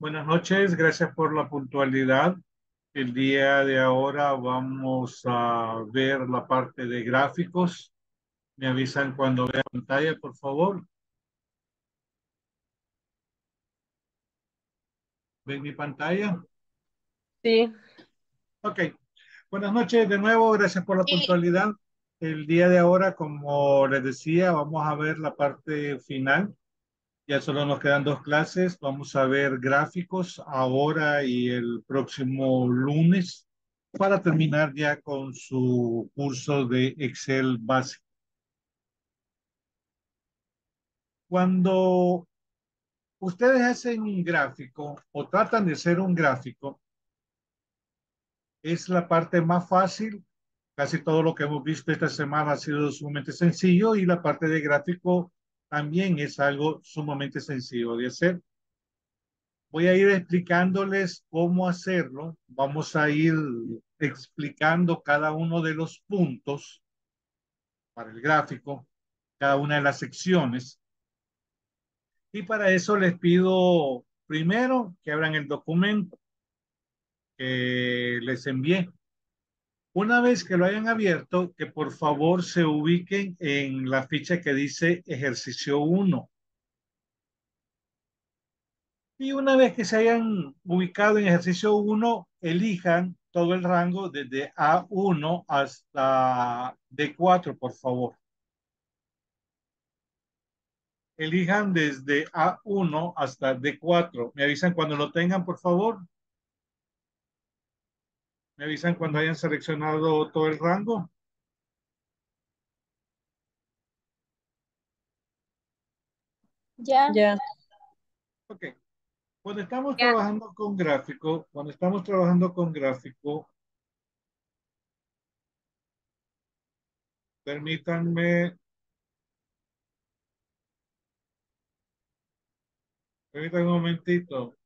Buenas noches, gracias por la puntualidad. El día de ahora vamos a ver la parte de gráficos. Me avisan cuando vea pantalla, por favor. ¿Ven mi pantalla? Sí. Ok. Buenas noches de nuevo, gracias por la puntualidad. El día de ahora, como les decía, vamos a ver la parte final. Ya solo nos quedan dos clases. Vamos a ver gráficos ahora y el próximo lunes para terminar ya con su curso de Excel básico. Cuando ustedes hacen un gráfico o tratan de hacer un gráfico, es la parte más fácil. Casi todo lo que hemos visto esta semana ha sido sumamente sencillo y la parte de gráfico también es algo sumamente sencillo de hacer. Voy a ir explicándoles cómo hacerlo. Vamos a ir explicando cada uno de los puntos para el gráfico, cada una de las secciones. Y para eso les pido primero que abran el documento que les envié. Una vez que lo hayan abierto, que por favor se ubiquen en la ficha que dice ejercicio 1. Y una vez que se hayan ubicado en ejercicio 1, elijan todo el rango desde A1 hasta D4, por favor. Elijan desde A1 hasta D4. Me avisan cuando lo tengan, por favor. Me avisan cuando hayan seleccionado todo el rango. Ya. Ya. Ok. Cuando estamos trabajando con gráfico, cuando estamos trabajando con gráfico, permítanme, permítanme un momentito.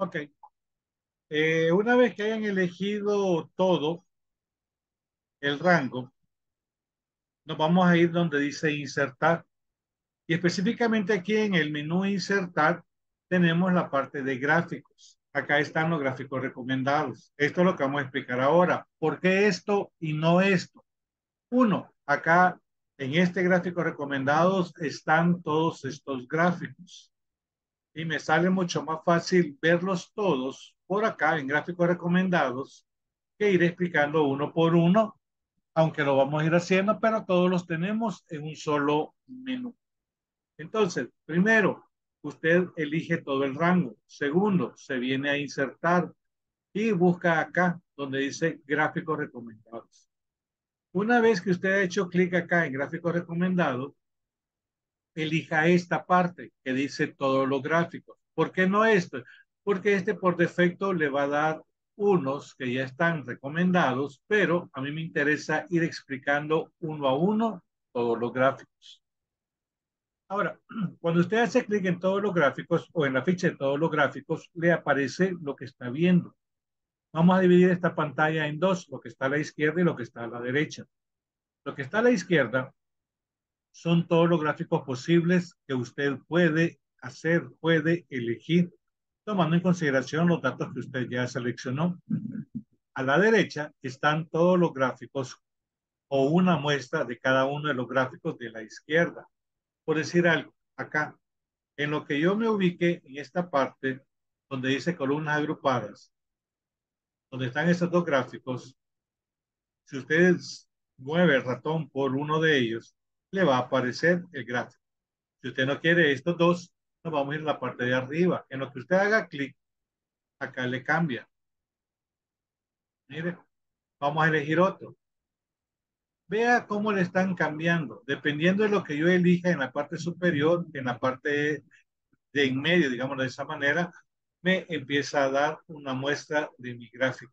Ok. Eh, una vez que hayan elegido todo, el rango, nos vamos a ir donde dice insertar. Y específicamente aquí en el menú insertar tenemos la parte de gráficos. Acá están los gráficos recomendados. Esto es lo que vamos a explicar ahora. ¿Por qué esto y no esto? Uno, acá en este gráfico recomendados están todos estos gráficos y me sale mucho más fácil verlos todos por acá en gráficos recomendados que ir explicando uno por uno, aunque lo vamos a ir haciendo, pero todos los tenemos en un solo menú. Entonces, primero, usted elige todo el rango. Segundo, se viene a insertar y busca acá donde dice gráficos recomendados. Una vez que usted ha hecho clic acá en gráficos recomendados, elija esta parte que dice todos los gráficos. ¿Por qué no esto? Porque este por defecto le va a dar unos que ya están recomendados, pero a mí me interesa ir explicando uno a uno todos los gráficos. Ahora, cuando usted hace clic en todos los gráficos o en la ficha de todos los gráficos, le aparece lo que está viendo. Vamos a dividir esta pantalla en dos, lo que está a la izquierda y lo que está a la derecha. Lo que está a la izquierda son todos los gráficos posibles que usted puede hacer, puede elegir, tomando en consideración los datos que usted ya seleccionó. A la derecha están todos los gráficos o una muestra de cada uno de los gráficos de la izquierda. Por decir algo, acá, en lo que yo me ubique en esta parte donde dice columnas agrupadas, donde están esos dos gráficos, si usted mueve el ratón por uno de ellos, le va a aparecer el gráfico. Si usted no quiere estos dos, nos vamos a ir a la parte de arriba. En lo que usted haga clic, acá le cambia. Mire, vamos a elegir otro. Vea cómo le están cambiando. Dependiendo de lo que yo elija en la parte superior, en la parte de en medio, digamos de esa manera, me empieza a dar una muestra de mi gráfico.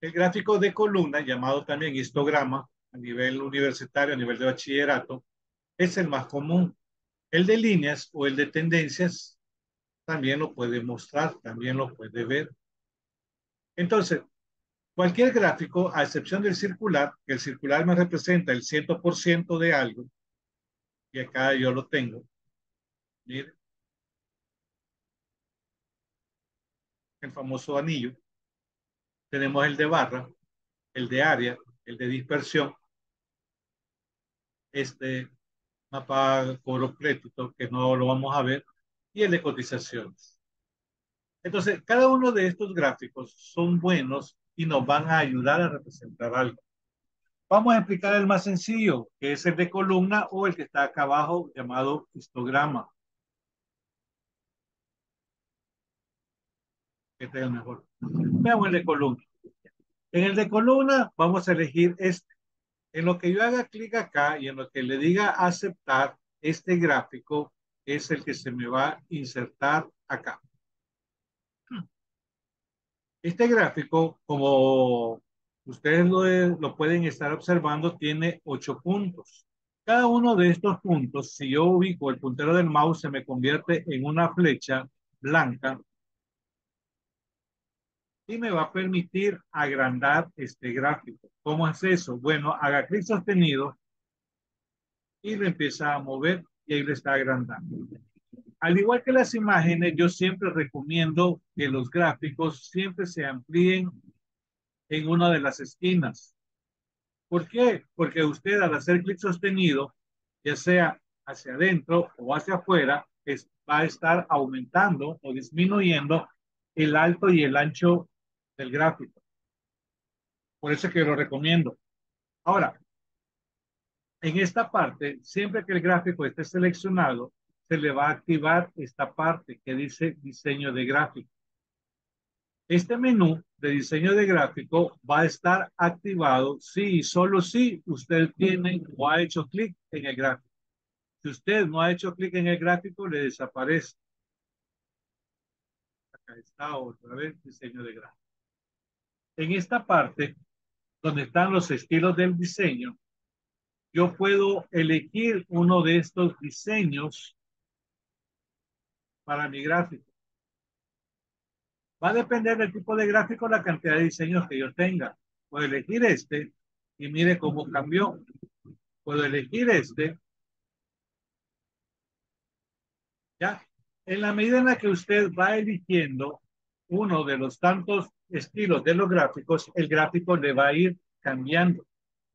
El gráfico de columna, llamado también histograma a nivel universitario, a nivel de bachillerato, es el más común. El de líneas o el de tendencias también lo puede mostrar, también lo puede ver. Entonces, cualquier gráfico, a excepción del circular, que el circular me representa el 100% de algo, y acá yo lo tengo. Miren. El famoso anillo. Tenemos el de barra, el de área, el de dispersión, este mapa coroplético, que no lo vamos a ver, y el de cotizaciones. Entonces, cada uno de estos gráficos son buenos y nos van a ayudar a representar algo. Vamos a explicar el más sencillo, que es el de columna o el que está acá abajo llamado histograma. Este es el mejor. Veamos el de columna. En el de columna vamos a elegir este. En lo que yo haga clic acá y en lo que le diga aceptar, este gráfico es el que se me va a insertar acá. Este gráfico, como ustedes lo, lo, pueden estar observando, tiene ocho puntos. Cada uno de estos puntos, si yo ubico el puntero del mouse, se me convierte en una flecha blanca y me va a permitir agrandar este gráfico. ¿Cómo es eso? Bueno, haga clic sostenido y lo empieza a mover y ahí lo está agrandando. Al igual que las imágenes, yo siempre recomiendo que los gráficos siempre se amplíen en una de las esquinas. ¿Por qué? Porque usted al hacer clic sostenido, ya sea hacia adentro o hacia afuera, va a estar aumentando o disminuyendo el alto y el ancho del gráfico. Por eso que lo recomiendo. Ahora, en esta parte, siempre que el gráfico esté seleccionado, se le va a activar esta parte que dice diseño de gráfico. Este menú de diseño de gráfico va a estar activado si y solo si usted tiene o ha hecho clic en el gráfico. Si usted no ha hecho clic en el gráfico, le desaparece. Acá está otra vez diseño de gráfico. En esta parte, donde están los estilos del diseño, yo puedo elegir uno de estos diseños para mi gráfico. Va a depender del tipo de gráfico, la cantidad de diseños que yo tenga. Puedo elegir este y mire cómo cambió. Puedo elegir este. Ya, en la medida en la que usted va eligiendo uno de los tantos estilos de los gráficos, el gráfico le va a ir cambiando.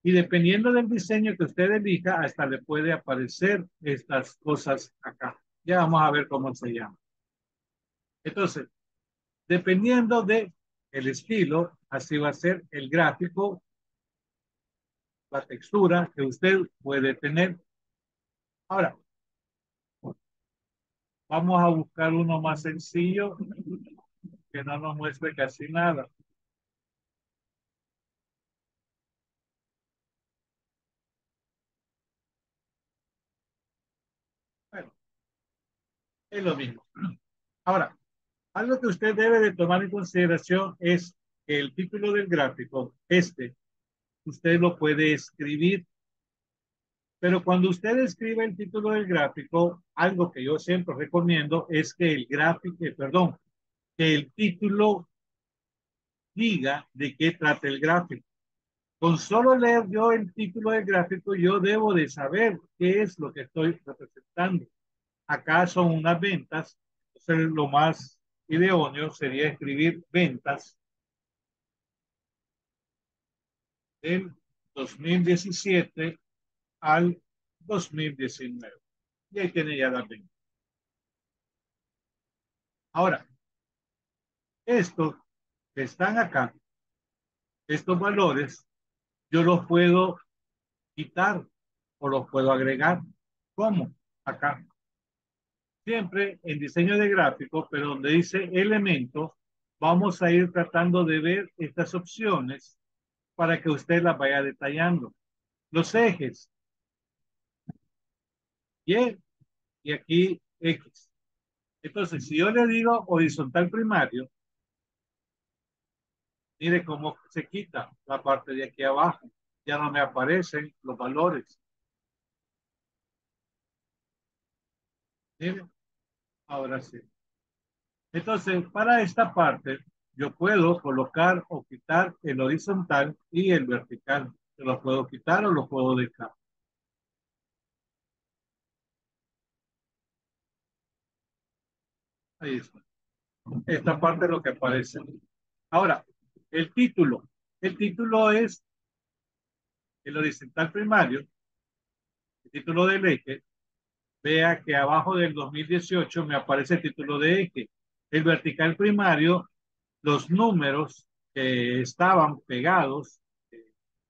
Y dependiendo del diseño que usted elija, hasta le puede aparecer estas cosas acá. Ya vamos a ver cómo se llama. Entonces, dependiendo de estilo, así va a ser el gráfico, la textura que usted puede tener. Ahora, vamos a buscar uno más sencillo que no nos muestre casi nada. Bueno, es lo mismo. Ahora, algo que usted debe de tomar en consideración es que el título del gráfico, este, usted lo puede escribir. Pero cuando usted escribe el título del gráfico, algo que yo siempre recomiendo es que el gráfico, eh, perdón, que el título diga de qué trata el gráfico. Con solo leer yo el título del gráfico, yo debo de saber qué es lo que estoy representando. Acá son unas ventas, entonces lo más idóneo sería escribir ventas del 2017 al 2019. Y ahí tiene ya la venta. Ahora, estos que están acá, estos valores, yo los puedo quitar o los puedo agregar. ¿Cómo? Acá. Siempre en diseño de gráfico, pero donde dice elementos, vamos a ir tratando de ver estas opciones para que usted las vaya detallando. Los ejes. Bien. y aquí X. Entonces, si yo le digo horizontal primario, mire cómo se quita la parte de aquí abajo. Ya no me aparecen los valores. Mire, ahora sí. Entonces, para esta parte, yo puedo colocar o quitar el horizontal y el vertical. Se lo puedo quitar o lo puedo dejar. Ahí está. Esta parte es lo que aparece. Ahora, el título. El título es el horizontal primario, el título del eje. Vea que abajo del 2018 me aparece el título de eje. El vertical primario, los números que estaban pegados,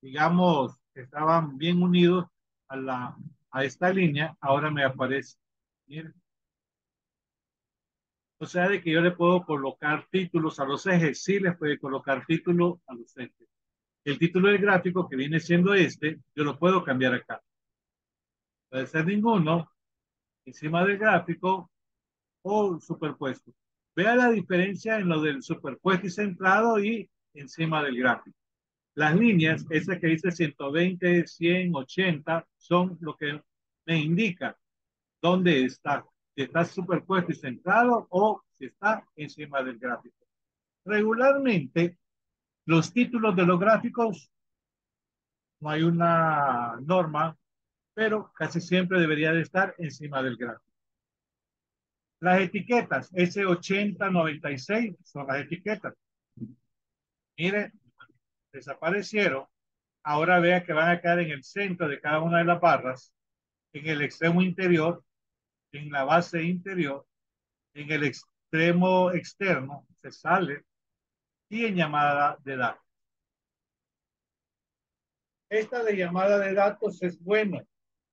digamos, estaban bien unidos a, la, a esta línea, ahora me aparece. O sea, de que yo le puedo colocar títulos a los ejes, sí les puede colocar título a los ejes. El título del gráfico, que viene siendo este, yo lo puedo cambiar acá. Puede ser ninguno, encima del gráfico o superpuesto. Vea la diferencia en lo del superpuesto y centrado y encima del gráfico. Las líneas, esas que dice 120, 100, 80, son lo que me indica dónde está si está superpuesto y centrado o si está encima del gráfico. Regularmente, los títulos de los gráficos, no hay una norma, pero casi siempre debería de estar encima del gráfico. Las etiquetas, S8096 son las etiquetas. Mire, desaparecieron. Ahora vea que van a quedar en el centro de cada una de las barras, en el extremo interior en la base interior, en el extremo externo se sale y en llamada de datos. Esta de llamada de datos es bueno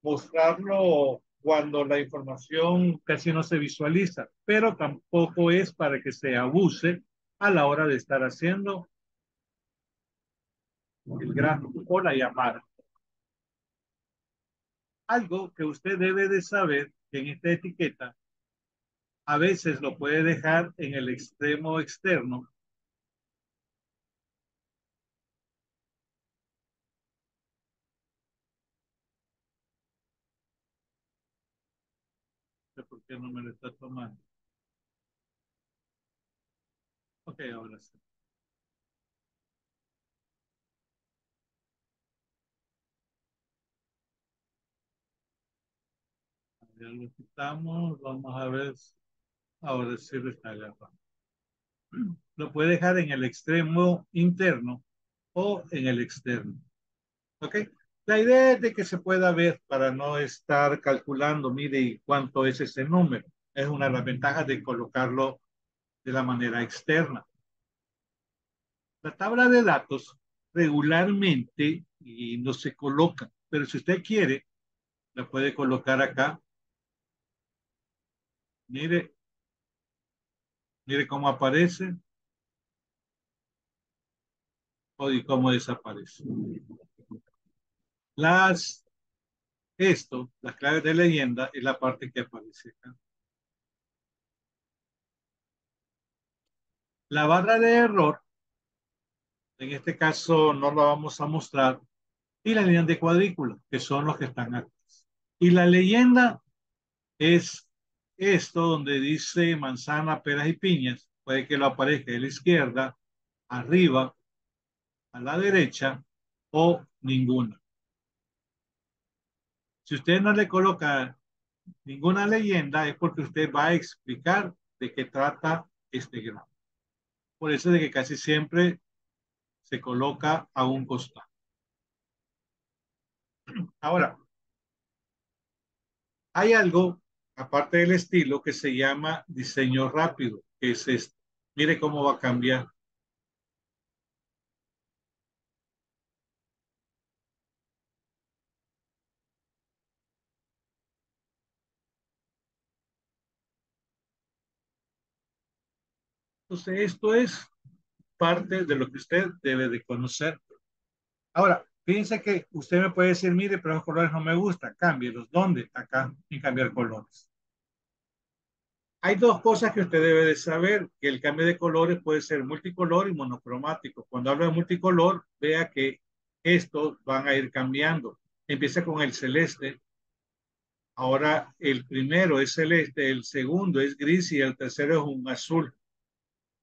mostrarlo cuando la información casi no se visualiza, pero tampoco es para que se abuse a la hora de estar haciendo el gráfico o la llamada. Algo que usted debe de saber en esta etiqueta, a veces lo puede dejar en el extremo externo. ¿Por qué no me lo está tomando? Ok, ahora sí. Ya lo quitamos. Vamos a ver. Ahora sí lo está agarrando. Lo puede dejar en el extremo interno o en el externo. ¿Ok? La idea es de que se pueda ver para no estar calculando, mire cuánto es ese número. Es una de las ventajas de colocarlo de la manera externa. La tabla de datos regularmente y no se coloca, pero si usted quiere, la puede colocar acá Mire, mire cómo aparece y cómo desaparece. Las, esto, las claves de leyenda, es la parte que aparece acá. La barra de error, en este caso no la vamos a mostrar, y la línea de cuadrícula, que son los que están aquí. Y la leyenda es esto donde dice manzana, peras y piñas, puede que lo aparezca a la izquierda, arriba, a la derecha o ninguna. Si usted no le coloca ninguna leyenda es porque usted va a explicar de qué trata este grado. Por eso de que casi siempre se coloca a un costado. Ahora, hay algo aparte del estilo, que se llama diseño rápido, que es este. Mire cómo va a cambiar. Entonces, esto es parte de lo que usted debe de conocer. Ahora, fíjense que usted me puede decir, mire, pero los colores no me gustan, cámbielos. ¿Dónde? Acá, y cambiar colores. Hay dos cosas que usted debe de saber, que el cambio de colores puede ser multicolor y monocromático. Cuando hablo de multicolor, vea que estos van a ir cambiando. Empieza con el celeste. Ahora el primero es celeste, el segundo es gris y el tercero es un azul.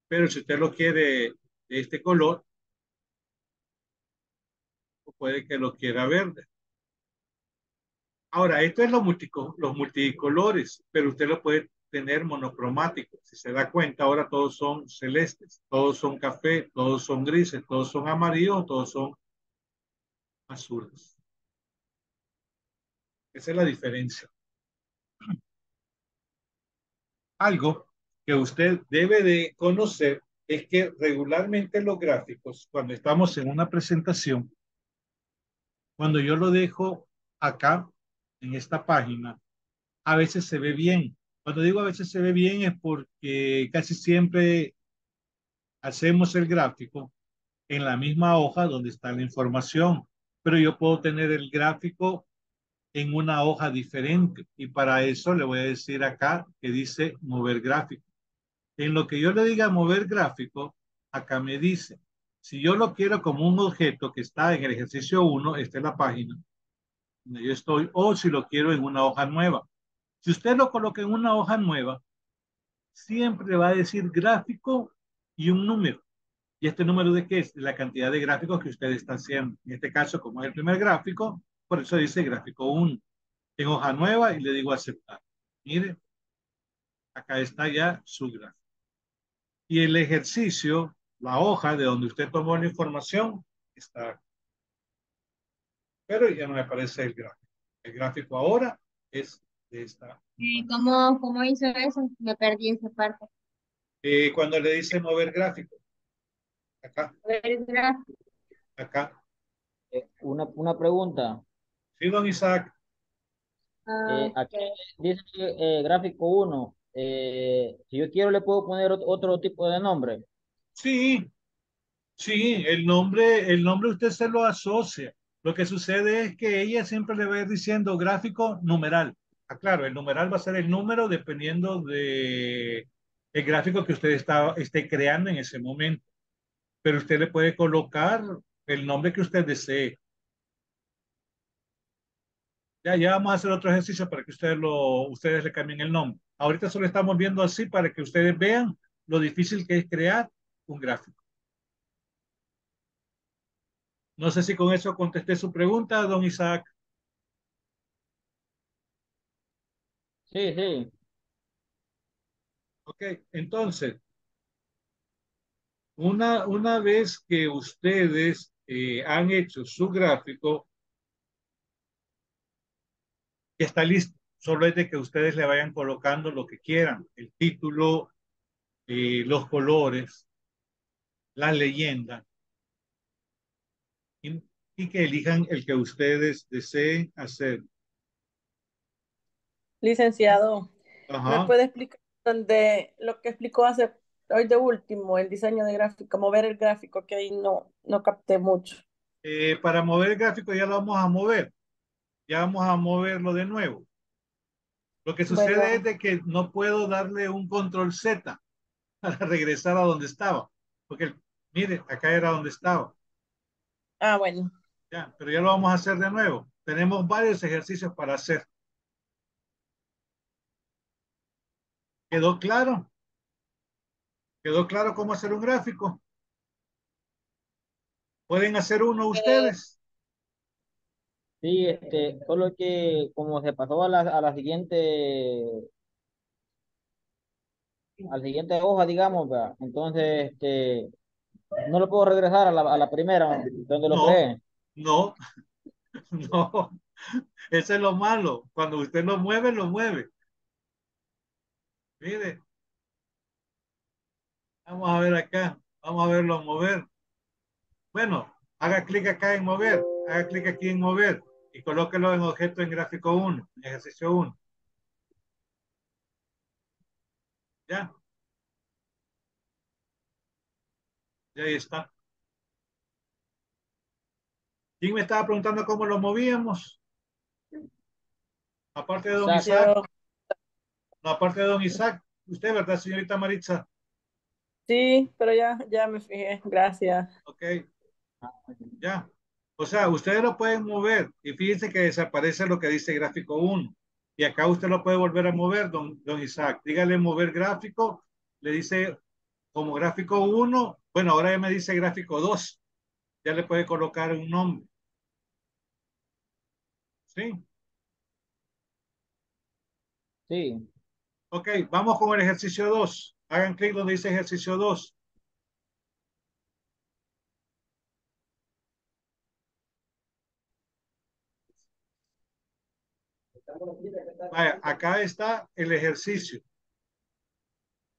Pero si usted lo quiere de este color, puede que lo quiera verde. Ahora, esto es los, multicolores, pero usted lo puede tener monocromático. Si se da cuenta, ahora todos son celestes, todos son café, todos son grises, todos son amarillos, todos son azules. Esa es la diferencia. Algo que usted debe de conocer es que regularmente los gráficos, cuando estamos en una presentación, cuando yo lo dejo acá, en esta página, a veces se ve bien. Cuando digo a veces se ve bien es porque casi siempre hacemos el gráfico en la misma hoja donde está la información, pero yo puedo tener el gráfico en una hoja diferente y para eso le voy a decir acá que dice mover gráfico. En lo que yo le diga mover gráfico, acá me dice, si yo lo quiero como un objeto que está en el ejercicio 1, esta es la página, donde yo estoy, o si lo quiero en una hoja nueva. Si usted lo coloca en una hoja nueva, siempre va a decir gráfico y un número. ¿Y este número de qué es? De la cantidad de gráficos que usted está haciendo. En este caso, como es el primer gráfico, por eso dice gráfico 1. En hoja nueva y le digo aceptar. Mire, acá está ya su gráfico. Y el ejercicio, la hoja de donde usted tomó la información, está Pero ya no me aparece el gráfico. El gráfico ahora es de esta. ¿Cómo, ¿Cómo hizo eso? Me perdí esa parte. Eh, cuando le dice mover gráfico. Acá. Mover gráfico. Acá. Eh, una, una pregunta. Sí, don Isaac. Ah, Eh, aquí dice eh, gráfico 1. si yo quiero le puedo poner ot- otro tipo de nombre. Sí, sí, el nombre, el nombre usted se lo asocia. Lo que sucede es que ella siempre le va a ir diciendo gráfico numeral. Ah, claro, el numeral va a ser el número dependiendo de el gráfico que usted está, esté creando en ese momento. Pero usted le puede colocar el nombre que usted desee. Ya, ya vamos a hacer otro ejercicio para que ustedes, lo, ustedes le cambien el nombre. Ahorita solo estamos viendo así para que ustedes vean lo difícil que es crear un gráfico. No sé si con eso contesté su pregunta, don Isaac. Sí. Ok, entonces, una, una vez que ustedes eh, han hecho su gráfico, está listo. Solo es de que ustedes le vayan colocando lo que quieran, el título, eh, los colores, la leyenda, y que elijan el que ustedes deseen hacer. Licenciado, Ajá. ¿me puede explicar donde lo que explicó hace hoy de último, el diseño de gráfico, mover el gráfico, que ahí no, no capté mucho? Eh, para mover el gráfico ya lo vamos a mover. Ya vamos a moverlo de nuevo. Lo que sucede Bueno. es de que no puedo darle un control Z para regresar a donde estaba. Porque, mire, acá era donde estaba. Ah, bueno. Ya, pero ya lo vamos a hacer de nuevo. Tenemos varios ejercicios para hacer. ¿Quedó claro? ¿Quedó claro cómo hacer un gráfico? ¿Pueden hacer uno ustedes? Sí, este, solo que como se pasó a la, a la siguiente, a la siguiente hoja, digamos, ¿verdad? entonces, este, no lo puedo regresar a la, a la primera, donde lo No. No, no. Eso es lo malo. Cuando usted lo mueve, lo mueve. Mire. Vamos a ver acá. Vamos a verlo mover. Bueno, haga clic acá en mover. Haga clic aquí en mover. Y colóquelo en objeto en gráfico 1, en ejercicio 1. Ya. Y ahí está. ¿Quién me estaba preguntando cómo lo movíamos? Aparte de don Isaac. Aparte de don Isaac. usted, ¿verdad, señorita Maritza? Sí, pero ya, ya me fijé. Gracias. Ok. Ya. O sea, ustedes lo pueden mover y fíjense que desaparece lo que dice gráfico 1. Y acá usted lo puede volver a mover, don, don Isaac. Dígale mover gráfico, le dice como gráfico 1. Bueno, ahora ya me dice gráfico 2. Ya le puede colocar un nombre. ¿Sí? Sí. Ok, vamos con el ejercicio 2. Hagan clic donde dice ejercicio 2. Vaya, acá está el ejercicio.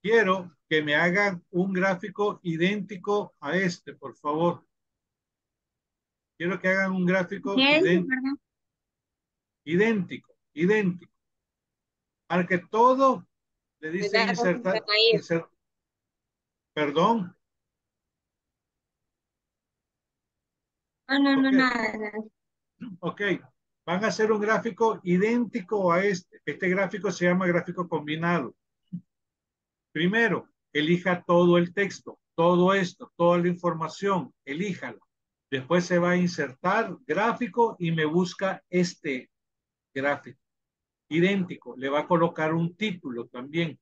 Quiero que me hagan un gráfico idéntico a este, por favor. Quiero que hagan un gráfico idéntico, idéntico, idéntico. Al que todo le dice insertar, perdón, no, no, Ok. nada, nada. ok, van a hacer un gráfico idéntico a este. Este gráfico se llama gráfico combinado. Primero, elija todo el texto, todo esto, toda la información, elíjala. Después se va a insertar gráfico y me busca este gráfico. Idéntico, le va a colocar un título también.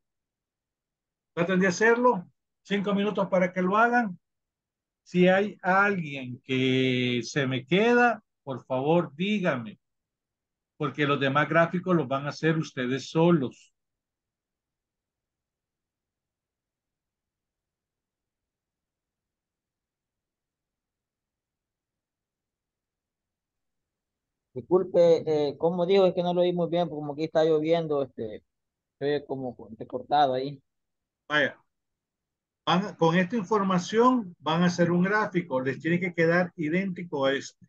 Traten de hacerlo. Cinco minutos para que lo hagan. Si hay alguien que se me queda, por favor dígame, porque los demás gráficos los van a hacer ustedes solos. Disculpe, eh, como dijo, es que no lo oí muy bien, porque como aquí está lloviendo, este, ve como cortado ahí. Vaya, van con esta información van a hacer un gráfico, les tiene que quedar idéntico a este.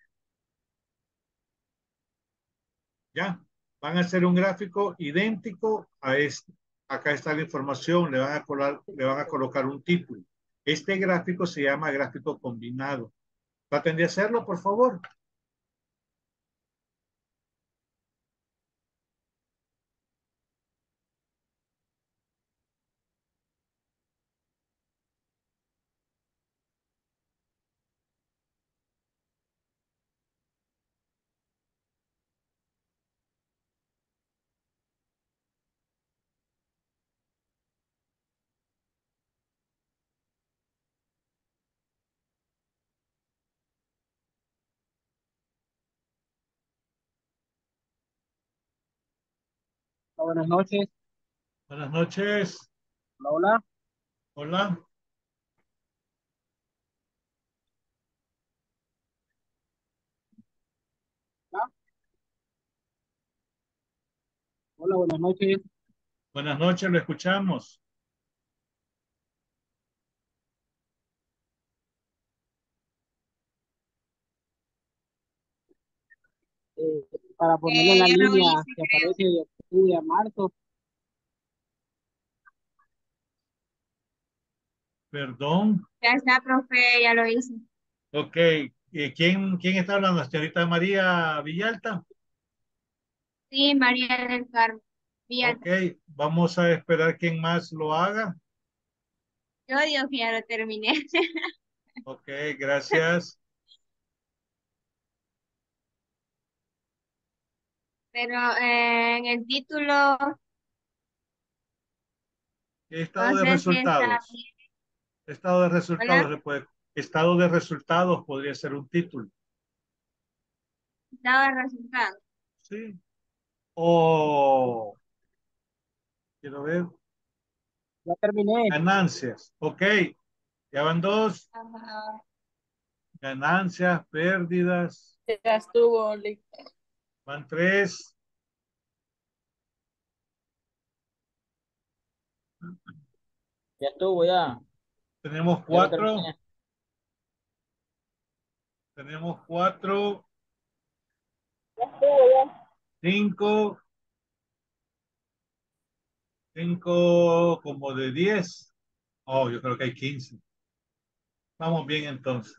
¿Ya? Van a hacer un gráfico idéntico a este. Acá está la información, le van a, colar, le van a colocar un título. Este gráfico se llama gráfico combinado. Traten de hacerlo, por favor. Buenas noches. Buenas noches. Hola, hola. Hola. Hola, buenas noches. Buenas noches, lo escuchamos. Eh, para ponerle la Eh, lo línea que aparece octubre a marzo. Perdón. Ya está, profe, ya lo hice. Ok. Eh, ¿Quién, ¿Quién está hablando? ¿Señorita María Villalta? Sí, María del Carmen. Bien, Ok. Vamos a esperar quién más lo haga. yo que ya lo terminé. Ok, gracias. Pero eh, en el título, Estado no de si resultados. Estado de resultados. Le puede- Estado de resultados podría ser un título. Estaba el resultado. Sí. O quiero ver Ya terminé. ganancias. Ok. Ya van dos. Ajá. Ganancias, pérdidas. Ya estuvo, Lick. Van tres. Ya estuvo, ya. Tenemos Ya cuatro. Tenemos cuatro. Cinco. Cinco como de diez. Oh, yo creo que hay quince. Vamos bien entonces.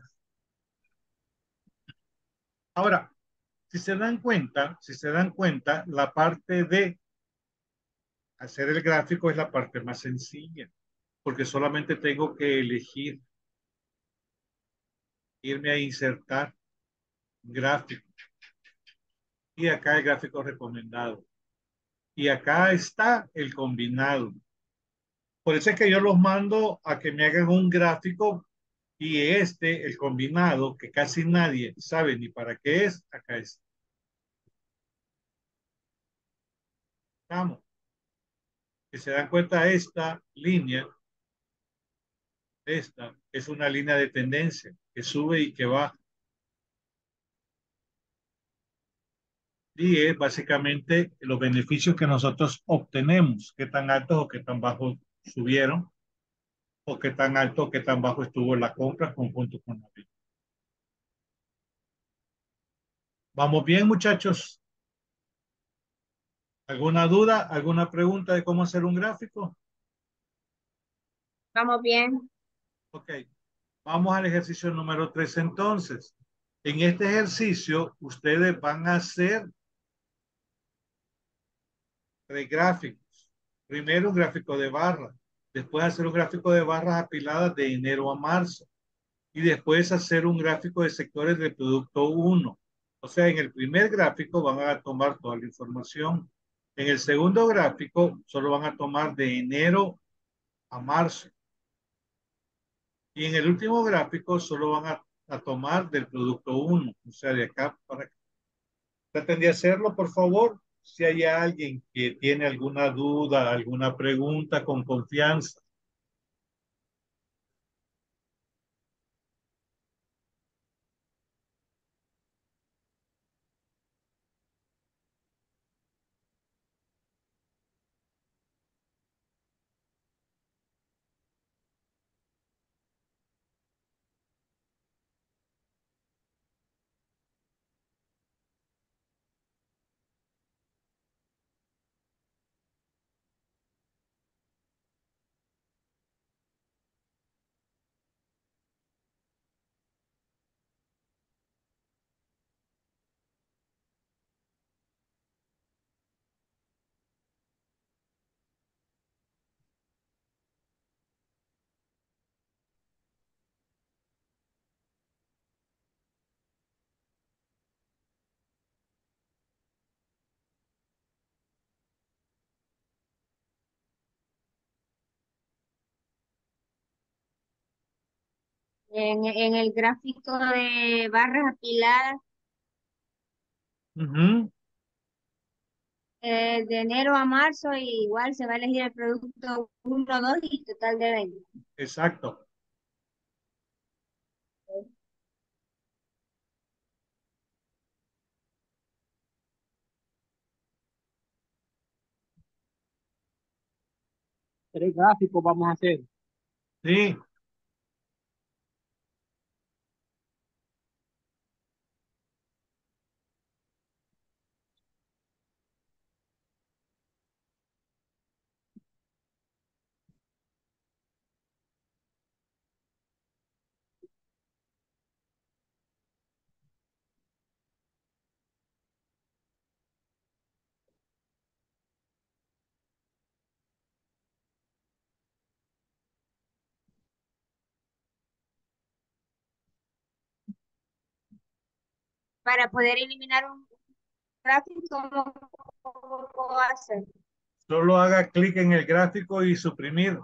Ahora, si se dan cuenta, si se dan cuenta, la parte de hacer el gráfico es la parte más sencilla, porque solamente tengo que elegir, irme a insertar gráfico. Y acá el gráfico recomendado. Y acá está el combinado. Por eso es que yo los mando a que me hagan un gráfico y este, el combinado, que casi nadie sabe ni para qué es, acá está. Vamos. Que se dan cuenta, esta línea, esta es una línea de tendencia que sube y que baja. Y es básicamente los beneficios que nosotros obtenemos, qué tan altos o qué tan bajos subieron, o qué tan alto o qué tan bajo estuvo la compra conjunto con la venta. ¿Vamos bien, muchachos? ¿Alguna duda? ¿Alguna pregunta de cómo hacer un gráfico? Vamos bien. Ok. Vamos al ejercicio número 3 entonces. En este ejercicio, ustedes van a hacer tres gráficos. Primero un gráfico de barra, después hacer un gráfico de barras apiladas de enero a marzo y después hacer un gráfico de sectores del producto 1. O sea, en el primer gráfico van a tomar toda la información. En el segundo gráfico solo van a tomar de enero a marzo. Y en el último gráfico solo van a, a tomar del producto 1, o sea, de acá para acá. Traten de hacerlo, por favor. Si hay alguien que tiene alguna duda, alguna pregunta, con confianza. En, en el gráfico de barras apiladas, eh, de enero a marzo, igual se va a elegir el producto 1, 2 y total de 20. Exacto. Tres gráficos vamos a hacer. Sí. Para poder eliminar un gráfico, ¿cómo, cómo puedo hacer? Solo haga clic en el gráfico y suprimir.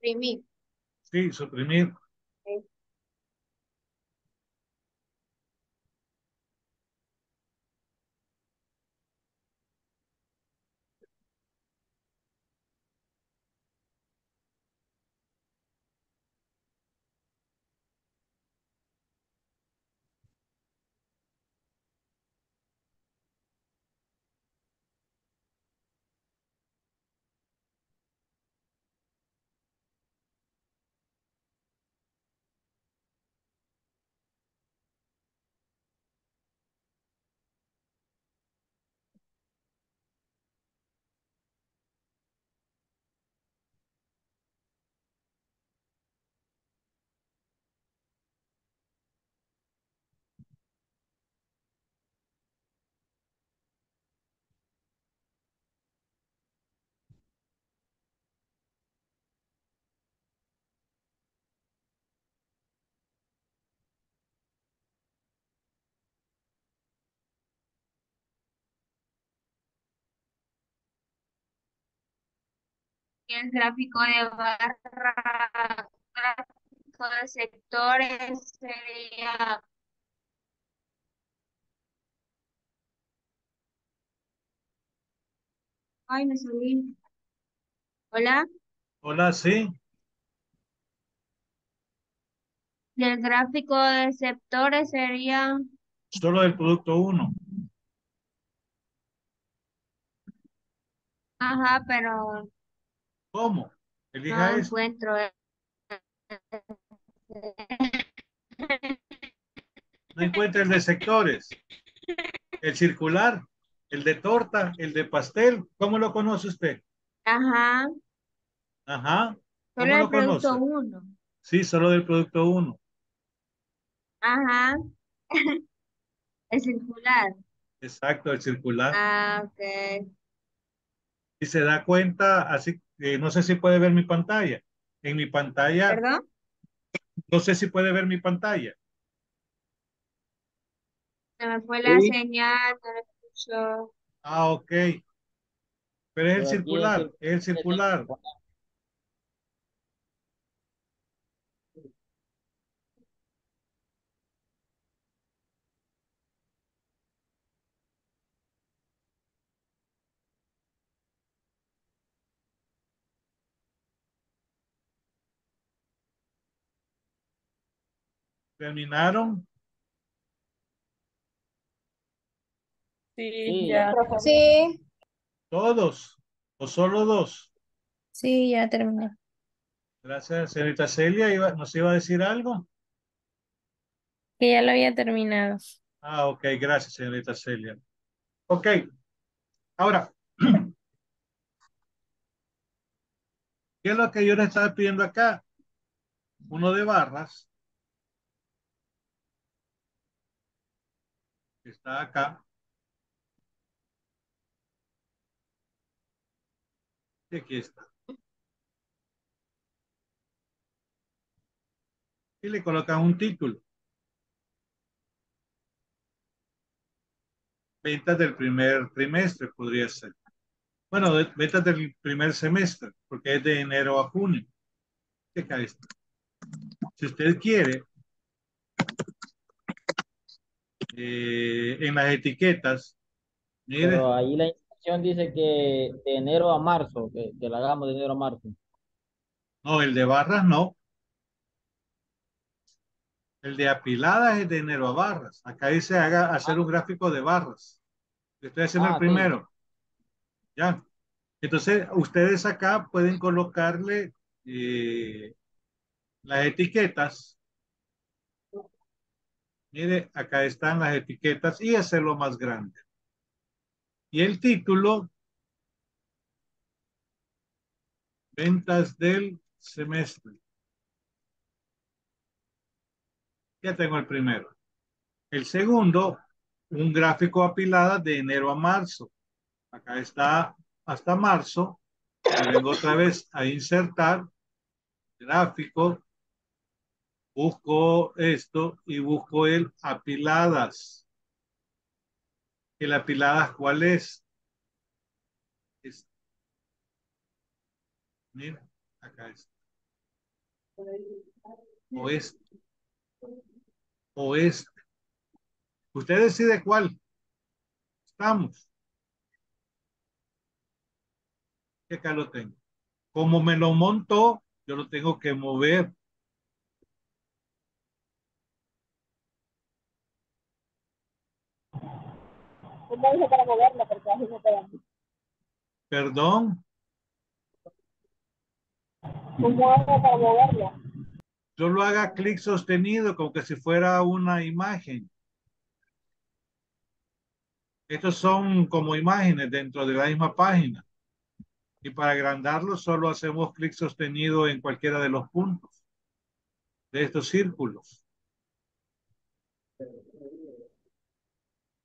Imprimir. Sí, suprimir. El gráfico de barra, gráfico de sectores sería Ay, me salí. Hola. Hola, sí. El gráfico de sectores sería Solo del producto 1. Ajá, pero ¿Cómo? Elija no encuentro. No encuentra el de sectores. El circular, el de torta, el de pastel. ¿Cómo lo conoce usted? Ajá, Ajá. ¿Cómo solo lo conoce? producto uno. Sí, solo del producto 1. Ajá. El circular. Exacto, el circular. Ah, ok. Si se da cuenta, así que no sé si puede ver mi pantalla. En mi pantalla, ¿Perdón? no sé si puede ver mi pantalla. Se me fue la Sí. señal, no lo escucho. Ah, ok. Pero es el Pero aquí el circular, cir- es el circular. ¿Terminaron? Sí, ya. Sí, ¿Todos? ¿O solo dos? sí, ya terminé. Gracias, señorita Celia. Iba- ¿Nos iba a decir algo? Que ya lo había terminado. Ah, ok, gracias, señorita Celia. Ok, ahora, ¿qué es lo que yo le estaba pidiendo acá? Uno de barras. Que Está acá. Y aquí está. Y le colocan un título. Ventas del primer trimestre podría ser. Bueno, ventas del primer semestre, porque es de enero a junio. Checa esto. Si usted quiere, eh, en las etiquetas, mire, Pero ahí la instrucción dice que de enero a marzo, que, que la hagamos de enero a marzo. no, el de barras no. El de apiladas es de enero a barras. Acá dice haga hacer un gráfico de barras. Estoy haciendo Ah, el sí. primero. Ya. Entonces, ustedes acá pueden colocarle eh, las etiquetas. Mire, acá están las etiquetas y hacerlo más grande. Y el título, ventas del semestre. Ya tengo el primero. El segundo, un gráfico apilada de enero a marzo. Acá está hasta marzo. Vengo otra vez a insertar gráfico. Busco esto y busco el apiladas. ¿El apiladas cuál es? Es- Mira, acá está. O este. O este. Usted decide cuál. Estamos. Que acá lo tengo. Como me lo montó, yo lo tengo que mover. ¿Cómo hice para moverla? Porque así no. Perdón, ¿Cómo hago para moverla? solo haga clic sostenido como que si fuera una imagen. Estos son como imágenes dentro de la misma página. Y para agrandarlo solo hacemos clic sostenido en cualquiera de los puntos de estos círculos.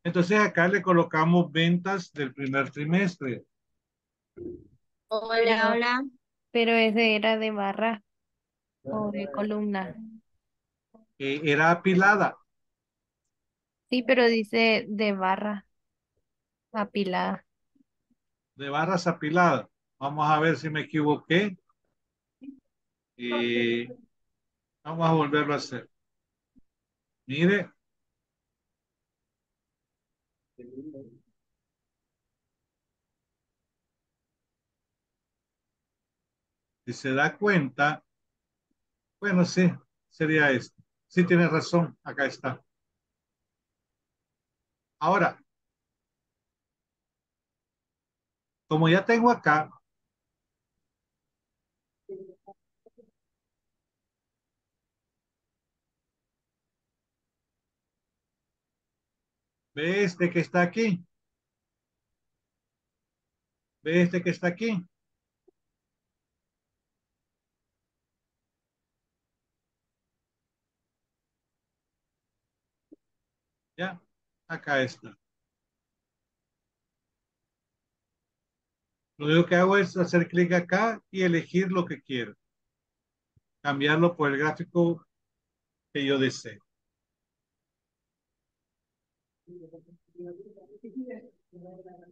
Entonces acá le colocamos ventas del primer trimestre. Hola, hola. Pero ese era de barra o de columna. que era apilada. Sí, pero dice de barra apilada. de barras apiladas. Vamos a ver si me equivoqué. Y vamos a volverlo a hacer. Mire. Si se da cuenta, bueno, sí, sería esto. Sí tiene razón, acá está. Ahora, como ya tengo acá, ve este que está aquí. Ve este que está aquí. Ya, acá está. Lo único que hago es hacer clic acá y elegir lo que quiero. Cambiarlo por el gráfico que yo desee.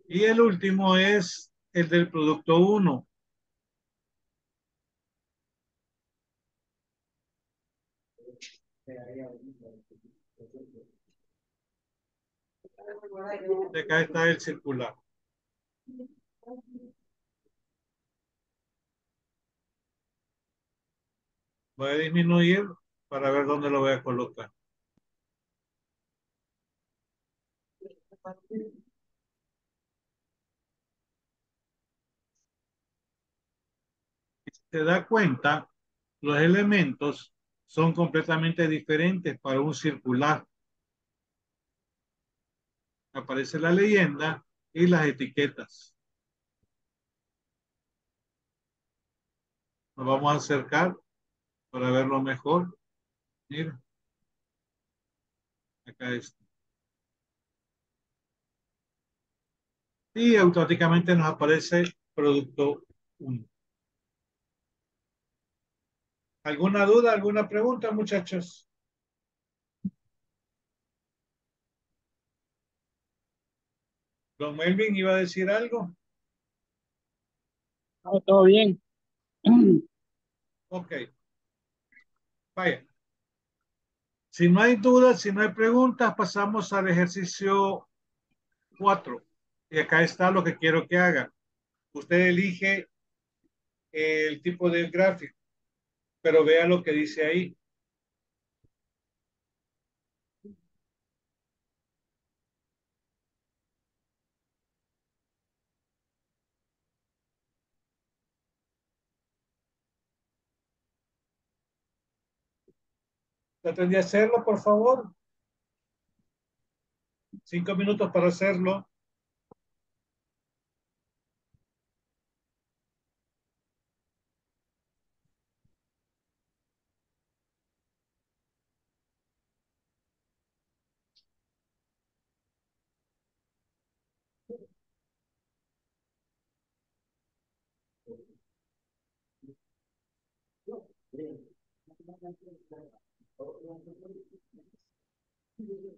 Y el último es el del producto 1. Acá está el circular. Voy a disminuir para ver dónde lo voy a colocar. Si se da cuenta, los elementos son completamente diferentes para un circular. Aparece la leyenda y las etiquetas. Nos vamos a acercar para verlo mejor. Mira. Acá está. Y automáticamente nos aparece producto 1. ¿Alguna duda, alguna pregunta, muchachos? Don Melvin iba a decir algo. No, todo bien. Ok. Vaya. Si no hay dudas, si no hay preguntas, pasamos al ejercicio 4. Y acá está lo que quiero que haga. Usted elige el tipo de gráfico, pero vea lo que dice ahí. Traten de hacerlo, por favor. Cinco minutos para hacerlo. Gracias. Thank you.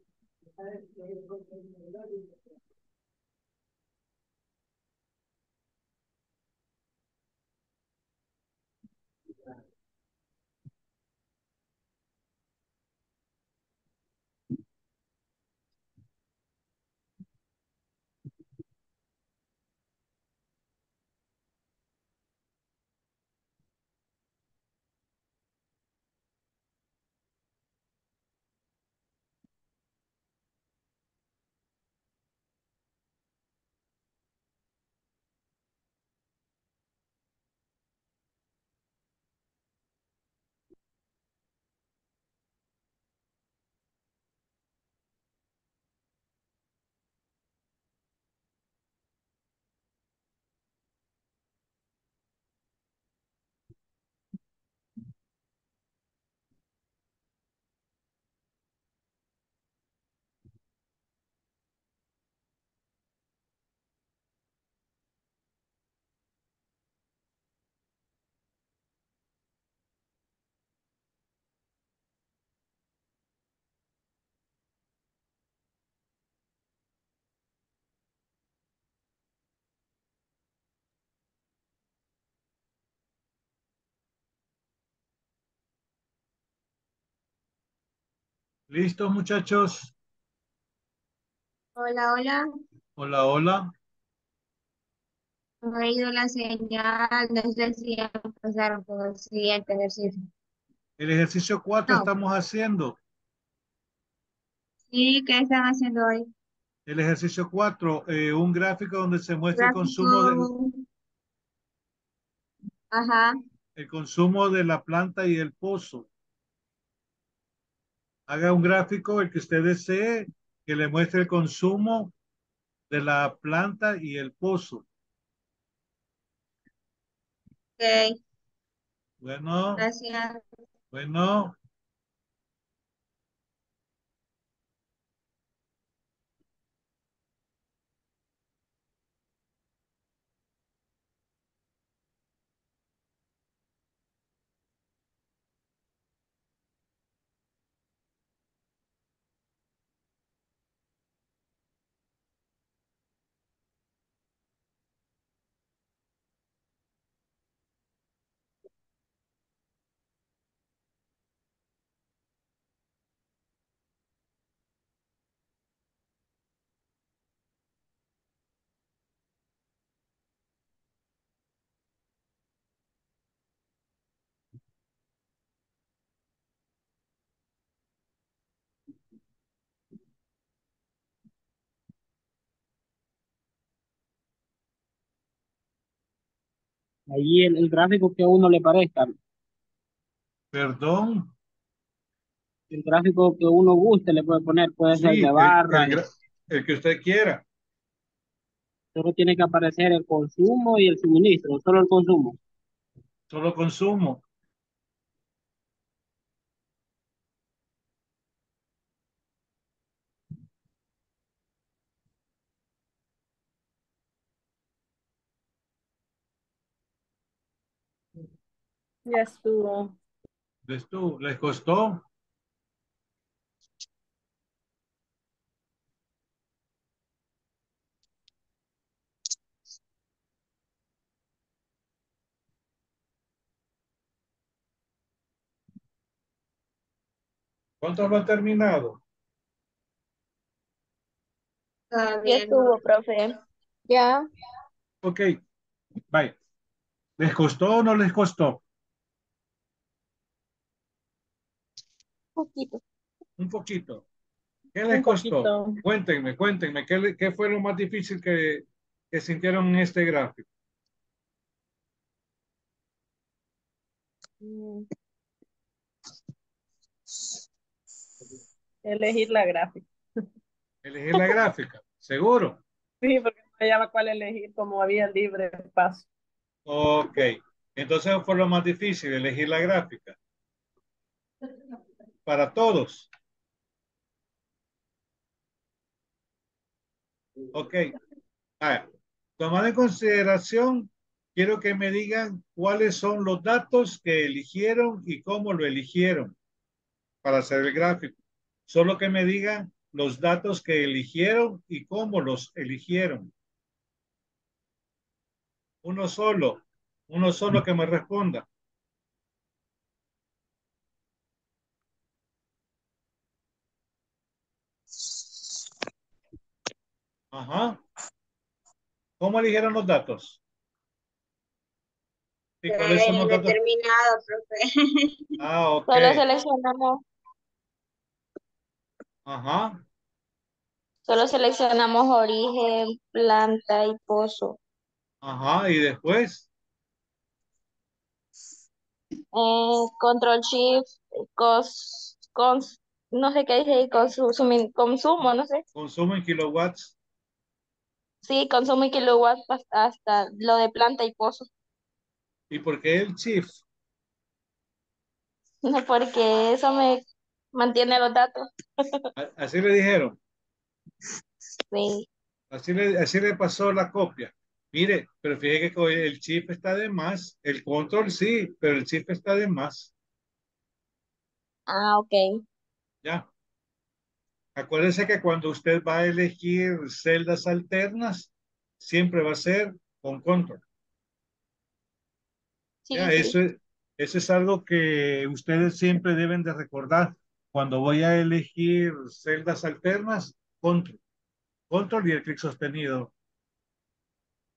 ¿Listos, muchachos? Hola, hola. Hola, hola. No ha ido la señal. No sé si ya pasaron por el siguiente ejercicio. El ejercicio 4 No. estamos haciendo. Sí, ¿qué están haciendo hoy? El ejercicio 4, eh, un gráfico donde se muestra el consumo, de. Ajá. el consumo de la planta y el pozo. Haga un gráfico, el que usted desee, que le muestre el consumo de la planta y el pozo. Ok, Bueno, gracias. bueno. Allí el, el gráfico que a uno le parezca, Perdón. el gráfico que uno guste le puede poner, puede ser de barra, el, el que usted quiera. solo tiene que aparecer el consumo y el suministro, solo el consumo. Solo consumo. Ya estuvo. ¿Ves tú? ¿Les costó? ¿Cuántos lo han terminado? Todavía Ya estuvo, profe. Ya. Ok, bye. ¿Les costó o no les costó? Poquito. Un poquito. ¿Qué les Un costó? poquito. Cuéntenme, cuéntenme, ¿qué, le- qué fue lo más difícil que, que sintieron en este gráfico? Mm, Elegir la gráfica. Elegir la gráfica, ¿seguro? Sí, porque no hallaba cuál elegir, como había libre paso. Ok, entonces fue lo más difícil, elegir la gráfica. Para todos. Ok. Tomando en consideración, quiero que me digan cuáles son los datos que eligieron y cómo lo eligieron para hacer el gráfico. Solo que me digan los datos que eligieron y cómo los eligieron. Uno solo, uno solo que me responda. Ajá. ¿Cómo eligieron los datos? ¿Y cuáles son los datos? Determinado, profe. Ah, ok. Solo seleccionamos, Ajá. solo seleccionamos origen, planta y pozo. Ajá. Y después, Eh, control shift, cos, cons, no sé qué dice ahí, consu- sumi- consumo, no sé. consumo en kilowatts. Sí, consumo y kilowatts hasta, hasta lo de planta y pozo. ¿Y por qué el shift? No, porque eso me mantiene los datos. Así le dijeron. Sí. Así le, así le pasó la copia. Mire, pero fíjese que el chip está de más. El control sí, pero el chip está de más. Ah, ok. Ya. Acuérdese que cuando usted va a elegir celdas alternas, siempre va a ser con control. Sí, Ya, sí. eso es, eso es algo que ustedes siempre deben de recordar. Cuando voy a elegir celdas alternas, control. Control y el clic sostenido.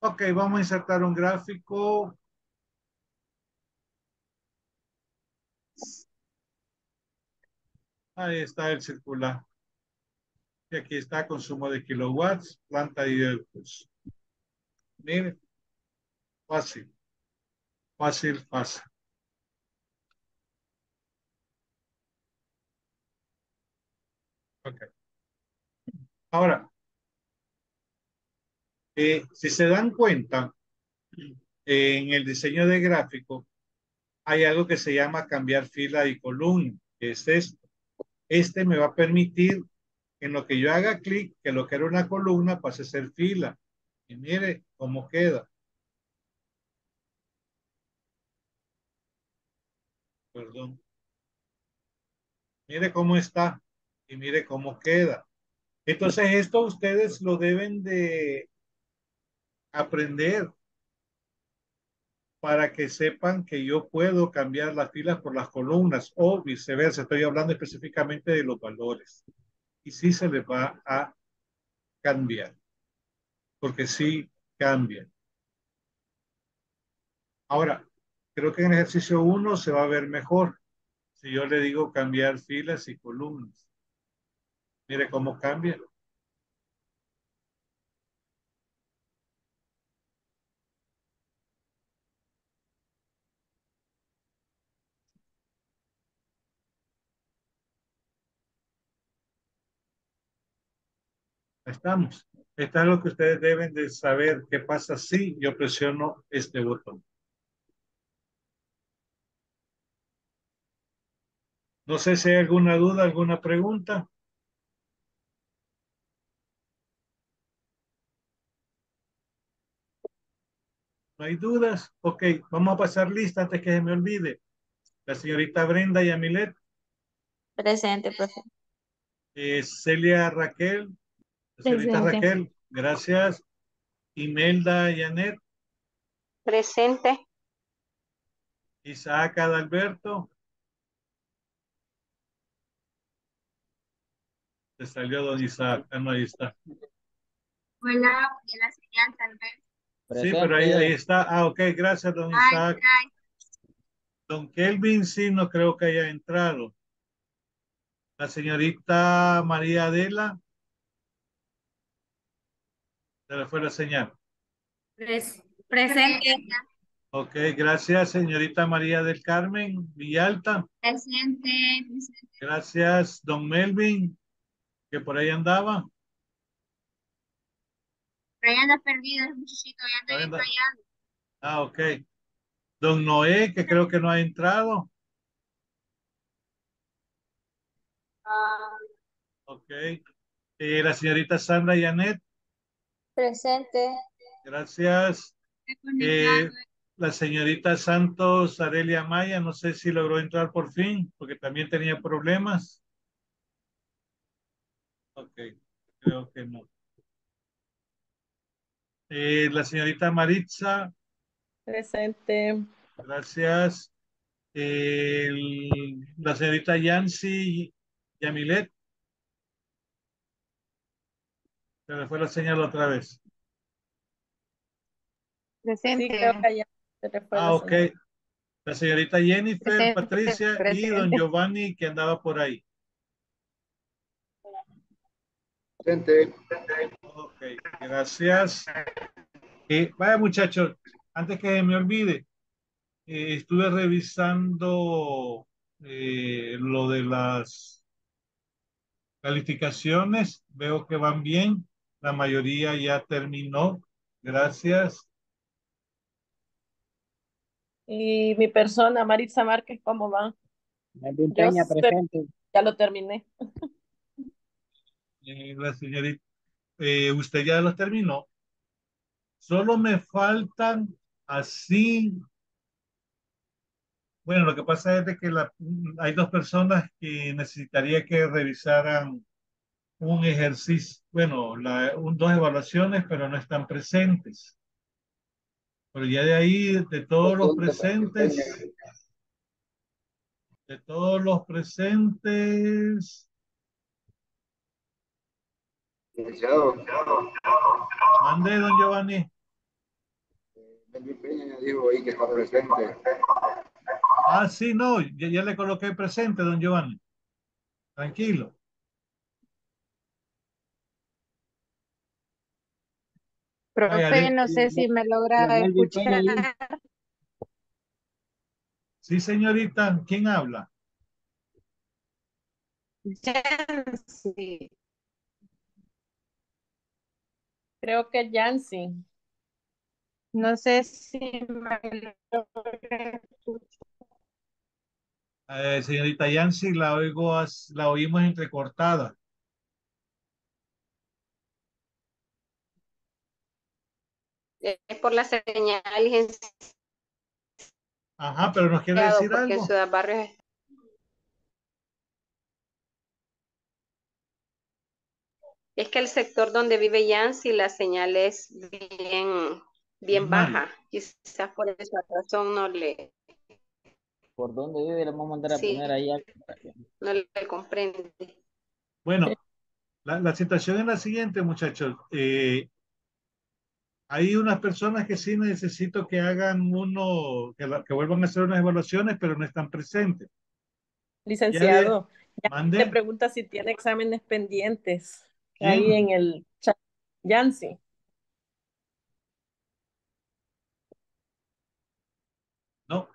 Ok, vamos a insertar un gráfico. Ahí está el circular. Aquí está consumo de kilowatts, planta y el Mire, fácil, fácil, fácil. Ok. Ahora, eh, si se dan cuenta, en el diseño de gráfico hay algo que se llama cambiar fila y columna, que es esto. Este me va a permitir en lo que yo haga clic, que lo que era una columna pase a ser fila. Y mire cómo queda. Perdón. Mire cómo está y mire cómo queda. Entonces esto ustedes lo deben de aprender para que sepan que yo puedo cambiar las filas por las columnas o viceversa. Estoy hablando específicamente de los valores. Y sí se les va a cambiar. Porque sí cambian. Ahora, creo que en ejercicio 1 se va a ver mejor. Si yo le digo cambiar filas y columnas. Mire cómo cambia. Estamos. Esto es lo que ustedes deben de saber qué pasa si yo presiono este botón. No sé si hay alguna duda, alguna pregunta. ¿No hay dudas? Ok, vamos a pasar lista antes que se me olvide. La señorita Brenda Yamilet. Presente, profe. Eh, Celia Raquel. Señorita Raquel, gracias. Imelda Yanet. Presente. Isaac Adalberto. Se salió don Isaac. Ah, no, ahí está. Hola, la señal tal vez. Sí, pero ahí, ahí está. Ah, ok, gracias, don Isaac. Don Kelvin sí, no creo que haya entrado. La señorita María Adela. Se le fue la señal. presente. Ok, gracias, señorita María del Carmen Villalta. Presente. Gracias, don Melvin, que por ahí andaba. Pero anda perdido, muchachito, ya anda. Ah, ok. Don Noé, que creo que no ha entrado. Ah. Ok. Eh, la señorita Sandra Yanet. Presente. Gracias. Eh, la señorita Santos Arelia Maya, no sé si logró entrar por fin, porque también tenía problemas. Ok, creo que no. Eh, la señorita Maritza. Presente. Gracias. la señorita Yancy Yamilet. Se me fue la señal otra vez. Presente. ah, ok. La señorita Jennifer, Patricia y don Giovanni que andaba por ahí. Presente. Ok, gracias. Eh, vaya muchachos, antes que me olvide, eh, estuve revisando eh, lo de las calificaciones, veo que van bien, la mayoría ya terminó, gracias. Y mi persona, Maritza Márquez, ¿cómo va? Peña, presente. Ya lo terminé. la señorita, usted ya lo terminó. Solo me faltan así. Bueno, lo que pasa es de que la, hay dos personas que necesitaría que revisaran un ejercicio, bueno, la, dos evaluaciones, pero no están presentes. Pero ya de ahí, de todos los presentes, De todos los presentes, mande, don Giovanni. Melvin Peña dijo ahí que está presente. Ah, sí, no, ya, ya le coloqué presente, don Giovanni. Tranquilo. Profe, no sé si me logra escuchar. Sí, señorita, ¿quién habla? Yancy. Creo que Yancy. No sé si me logra escuchar. Eh, señorita Yancy, la oigo, la oímos entrecortada. Es por la señal Ajá, pero nos quiere decir en algo. Ciudad Barrios es que el sector donde vive Yancy, la señal es bien, bien Mal. baja. Quizás por esa razón no le, ¿Por dónde vive? Le vamos a mandar a Sí. poner ahí no le comprende. Bueno, la, la situación es la siguiente, muchachos. Eh, hay unas personas que sí necesito que hagan uno, que, la- que vuelvan a hacer unas evaluaciones, pero no están presentes. Licenciado, ya le pregunta si tiene exámenes pendientes. Ahí en el chat. Yancy. No.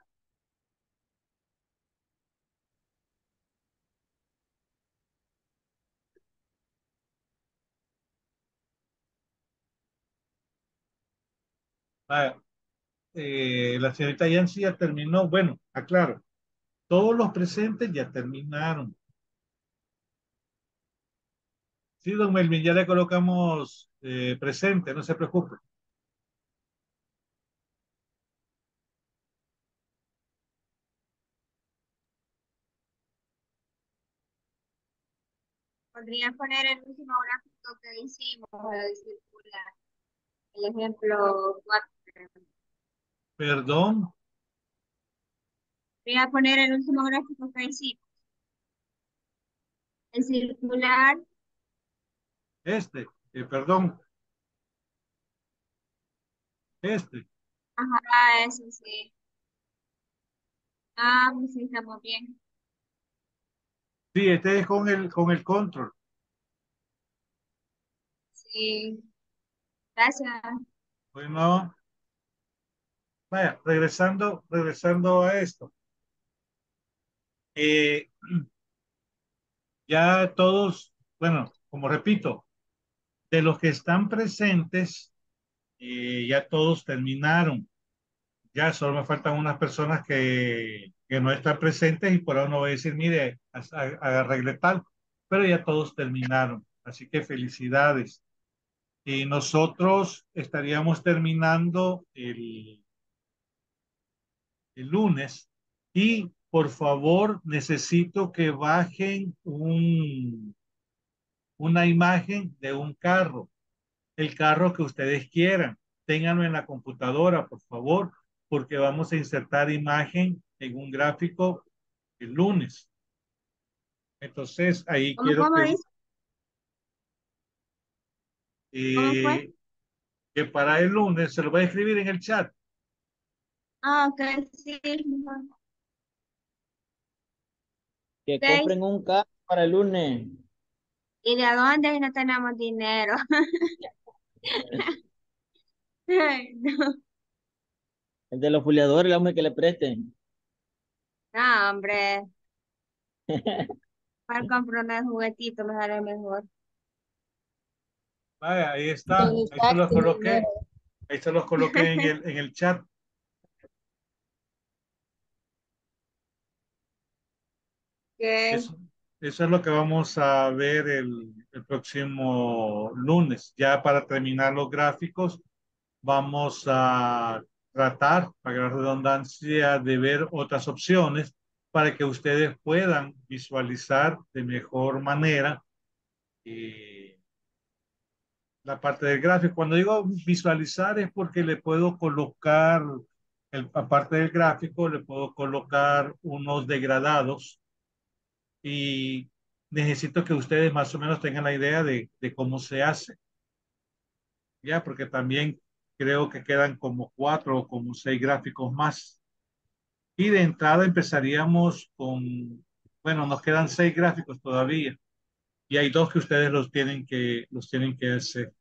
Vaya, eh, la señorita Yancy ya terminó. Bueno, aclaro. Todos los presentes ya terminaron. Sí, don Melvin, ya le colocamos eh, presente, no se preocupe. Podría poner el último gráfico que hicimos, el circular. El ejemplo 4. Perdón, Voy a poner el último gráfico que hicimos. El circular, este, eh, perdón. Este. ajá, eso sí. Ah, pues sí, estamos bien. Sí, este es con el, con el control. Sí. Gracias. Bueno, vaya, regresando, regresando a esto. Eh, ya todos, bueno, como repito, de los que están presentes, eh, ya todos terminaron. Ya solo me faltan unas personas que, que no están presentes y por ahora no voy a decir, mire, arregle tal, pero ya todos terminaron. Así que felicidades. Y nosotros estaríamos terminando el, el lunes y por favor necesito que bajen un, una imagen de un carro, el carro que ustedes quieran. Ténganlo en la computadora, por favor, porque vamos a insertar imagen en un gráfico el lunes. Entonces, ahí ¿Cómo, quiero cómo que, eh, que para el lunes se lo voy a escribir en el chat. Ah, ok, sí. Que compren un carro para el lunes. ¿Y de dónde si no tenemos dinero? Ay, No, El de los fuleadores, el hombre que le presten. no, hombre. Para comprar unos juguetitos me sale mejor. Vaya, ahí está, ahí se los coloqué, ahí se los coloqué en el, en el chat. Eso, es lo que vamos a ver el, el próximo lunes. Ya para terminar los gráficos, vamos a tratar, para la redundancia, de ver otras opciones para que ustedes puedan visualizar de mejor manera eh, la parte del gráfico. Cuando digo visualizar es porque le puedo colocar el, aparte del gráfico, le puedo colocar unos degradados y necesito que ustedes más o menos tengan la idea de, de cómo se hace. Ya, porque también creo que quedan como cuatro o como seis gráficos más. Y de entrada empezaríamos con, bueno, nos quedan seis gráficos todavía. Y hay dos que ustedes los tienen que, los tienen que hacer.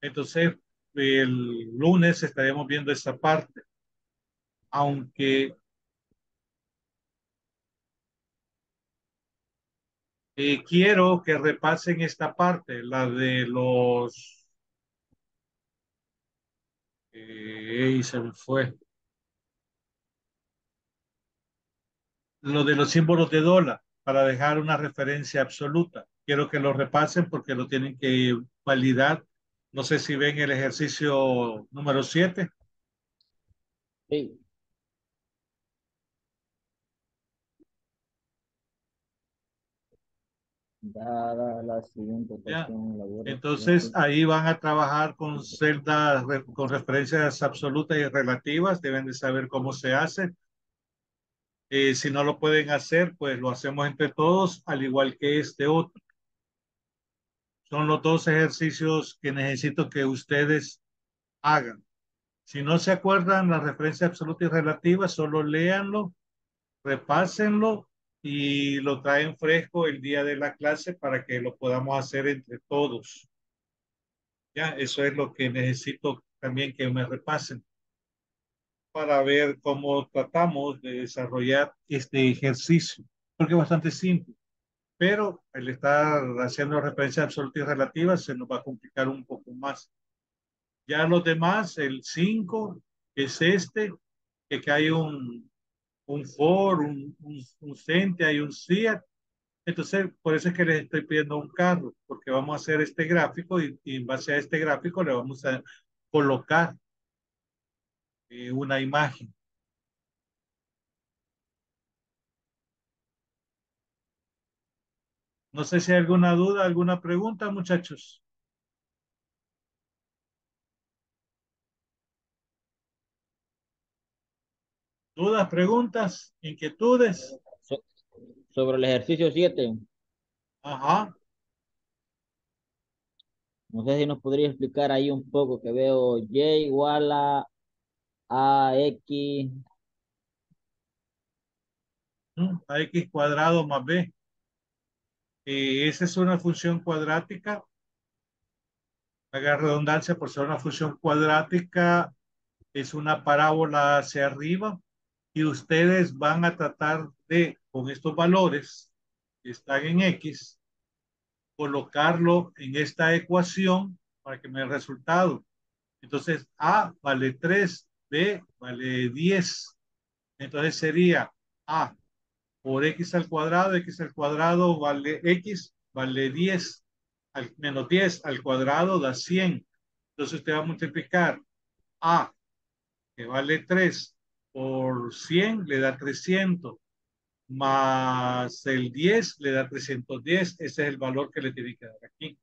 Entonces, el lunes estaremos viendo esa parte. Aunque eh, quiero que repasen esta parte, la de los... Eh, fue. Lo de los símbolos de dólar, para dejar una referencia absoluta. Quiero que lo repasen porque lo tienen que validar no sé si ven el ejercicio número 7. Sí. Dada la siguiente ecuación, elabora Entonces ahí van a trabajar con celdas con referencias absolutas y relativas. Deben de saber cómo se hace. Eh, si no lo pueden hacer, pues lo hacemos entre todos, al igual que este otro. Son los dos ejercicios que necesito que ustedes hagan. Si no se acuerdan la referencia absoluta y relativa, solo léanlo, repásenlo y lo traen fresco el día de la clase para que lo podamos hacer entre todos. Ya, eso es lo que necesito también que me repasen para ver cómo tratamos de desarrollar este ejercicio, porque es bastante simple, pero el estar haciendo referencia absoluta y relativa se nos va a complicar un poco más. Ya los demás, el 5 es este, que, que hay un, un for, un, un, un hay un CIAT. Entonces, por eso es que les estoy pidiendo un carro, porque vamos a hacer este gráfico y, y en base a este gráfico le vamos a colocar eh, una imagen. No sé si hay alguna duda, alguna pregunta, muchachos. ¿Dudas, preguntas, inquietudes? So- sobre el ejercicio 7, Ajá. no sé si nos podría explicar ahí un poco que veo y igual a AX, ¿Mm? A x cuadrado más b. Esa es una función cuadrática. Haga redundancia por ser una función cuadrática. Es una parábola hacia arriba. Y ustedes van a tratar de, con estos valores que están en x, colocarlo en esta ecuación para que me dé el resultado. Entonces, A vale 3, B vale 10. Entonces sería A por x al cuadrado, x al cuadrado vale x, vale 10, al, menos 10 al cuadrado da 100. Entonces usted va a multiplicar a, que vale 3, por 100 le da 300, más el 10 le da 310, ese es el valor que le tiene que dar aquí.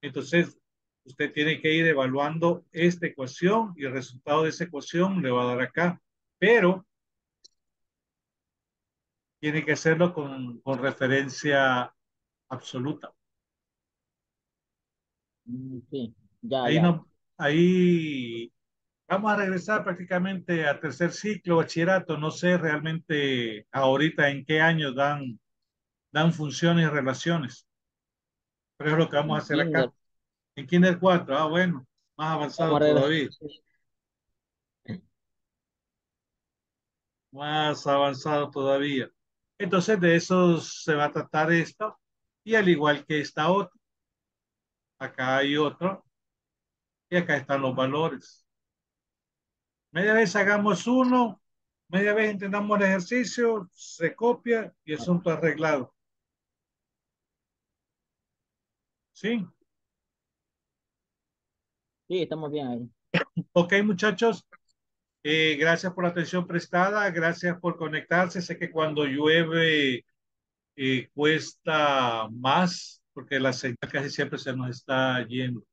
Entonces, usted tiene que ir evaluando esta ecuación y el resultado de esa ecuación le va a dar acá. Pero tiene que hacerlo con, con referencia absoluta. Mm, sí, ya, Ahí, ya. no, ahí vamos a regresar prácticamente a tercer ciclo, bachillerato. No sé realmente ahorita en qué año dan, dan funciones y relaciones. Pero es lo que vamos a hacer acá. En Kinder 4, ah, bueno, más avanzado todavía. Más avanzado todavía. Entonces, de eso se va a tratar esto. Y al igual que esta otra. Acá hay otro. Y acá están los valores. Media vez hagamos uno, media vez entendamos el ejercicio, se copia y asunto arreglado. ¿Sí? Sí, estamos bien ahí. Ok, muchachos. Eh, gracias por la atención prestada, gracias por conectarse. Sé que cuando llueve eh, cuesta más porque la señal casi siempre se nos está yendo.